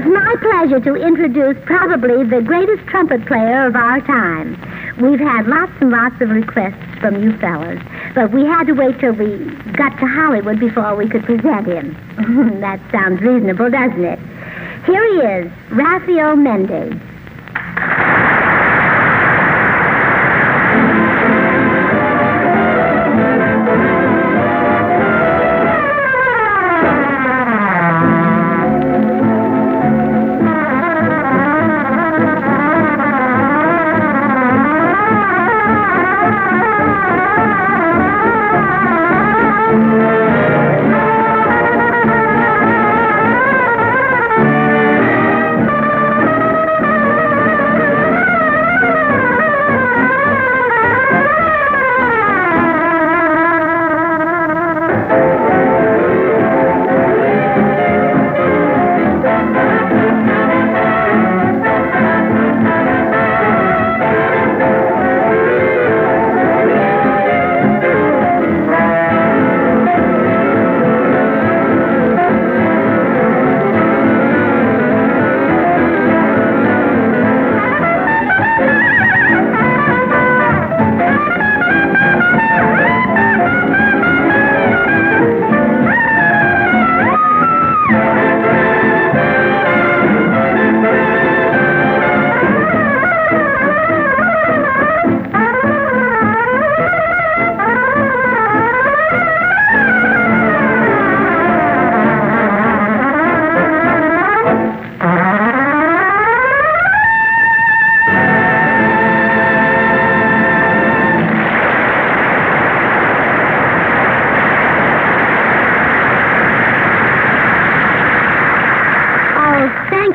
It's my pleasure to introduce probably the greatest trumpet player of our time. We've had lots and lots of requests from you fellas, but we had to wait till we got to Hollywood before we could present him. that sounds reasonable, doesn't it? Here he is, Rafael Mendez.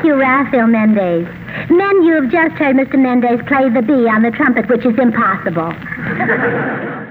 You, Rafael Mendez. Men, you have just heard Mr. Mendez play the B on the trumpet, which is impossible.